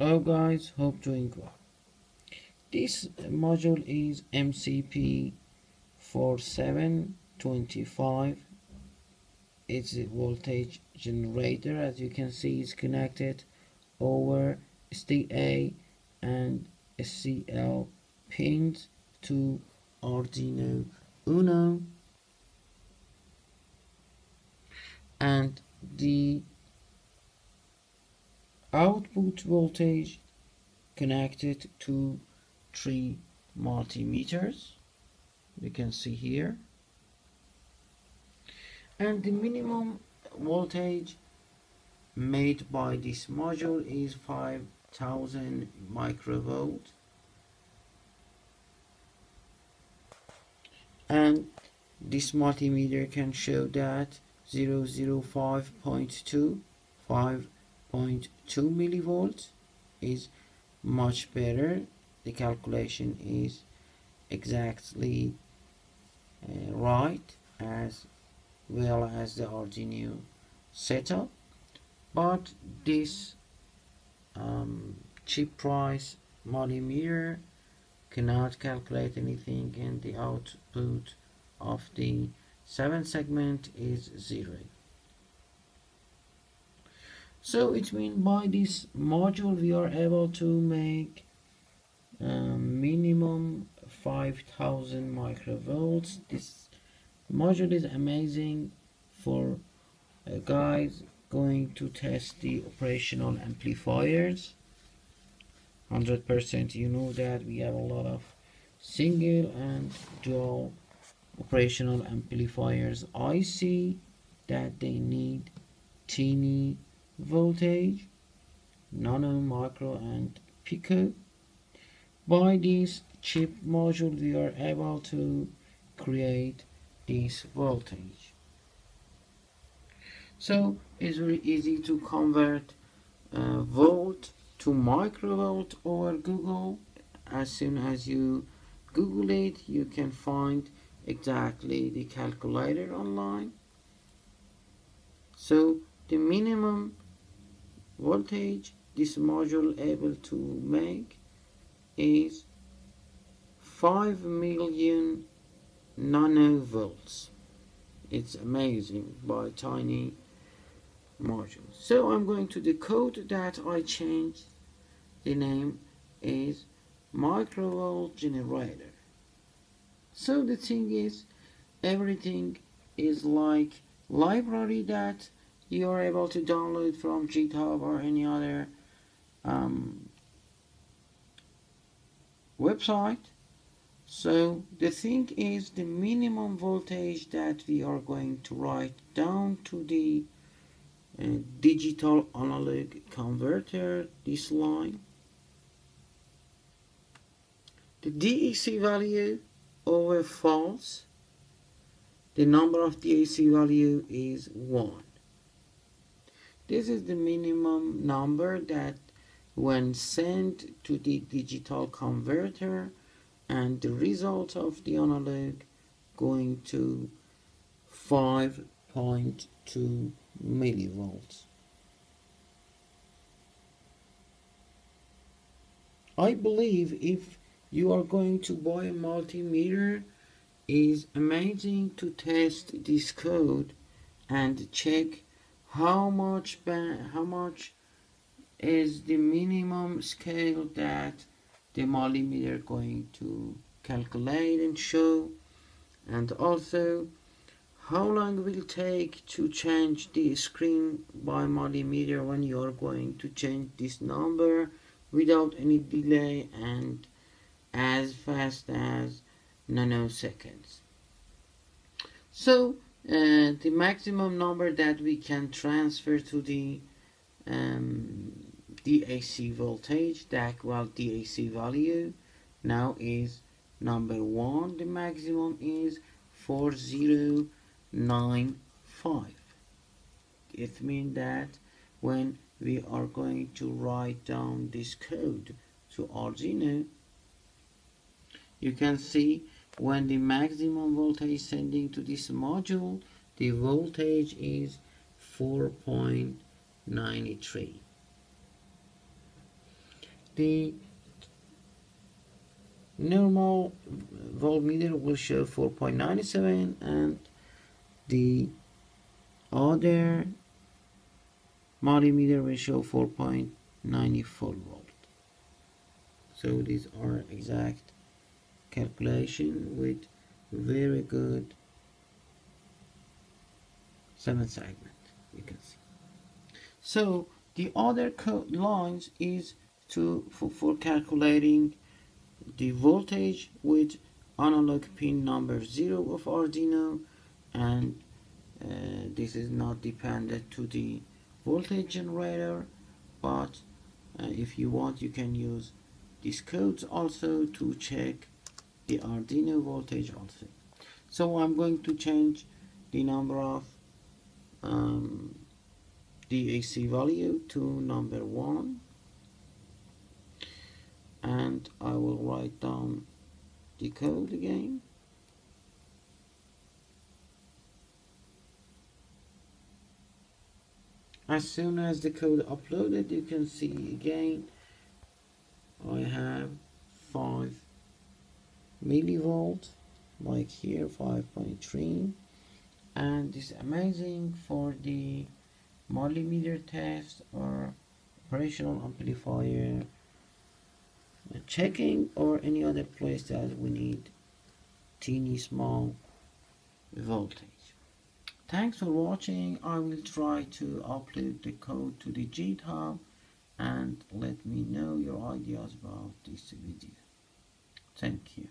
Hello guys, hope doing well. This module is MCP 4725. It's a voltage generator as you can see it's connected over SDA and SCL pins to Arduino Uno and the output voltage connected to three multimeters. We can see here. And the minimum voltage made by this module is 5000 microvolt. And this multimeter can show that 005.2 5.2 millivolts is much better. The calculation is exactly uh, right as well as the Arduino setup. But this um, cheap price multimeter cannot calculate anything and the output of the 7 segment is 0 so it means by this module we are able to make um, minimum 5000 microvolts. This module is amazing for uh, guys going to test the operational amplifiers. 100% you know that we have a lot of single and dual operational amplifiers. I see that they need teeny voltage nano micro and pico. By this chip module we are able to create this voltage? So it's very easy to convert uh, volt to microvolt over Google. As soon as you Google it you can find exactly the calculator online. So the minimum voltage this module able to make is 5 million nanovolts. It's amazing by tiny module. So I'm going to the code that I changed the name is microvolt generator. So the thing is everything is like library that you are able to download from GitHub or any other um, website. So the thing is the minimum voltage that we are going to write down to the uh, digital analog converter this line. The DAC value over false. The number of DAC value is 1 this is the minimum number that when sent to the digital converter and the result of the analog going to 5.2 millivolts. I believe if you are going to buy a multimeter is amazing to test this code and check how much how much is the minimum scale that the multimeter going to calculate and show? And also how long will it take to change the screen by multimeter when you are going to change this number without any delay and as fast as nanoseconds? So uh, the maximum number that we can transfer to the um, DAC voltage, that well DAC value now is number one. The maximum is 4095. It means that when we are going to write down this code to Arduino, you can see when the maximum voltage sending to this module the voltage is 4.93 the normal voltmeter will show 4.97 and the other multimeter will show 4.94 volt. So these are exact calculation with very good seven segment you can see. So the other code lines is to for, for calculating the voltage with analog pin number 0 of Arduino and uh, this is not dependent to the voltage generator but uh, if you want you can use these codes also to check the Arduino voltage also. So I'm going to change the number of um, the DAC value to number 1 and I will write down the code again. As soon as the code uploaded you can see again I have 5 millivolt like here 5.3 and it's amazing for the multimeter test or operational amplifier checking or any other place that we need teeny small voltage. Thanks for watching. I will try to upload the code to the GitHub and let me know your ideas about this video. Thank you.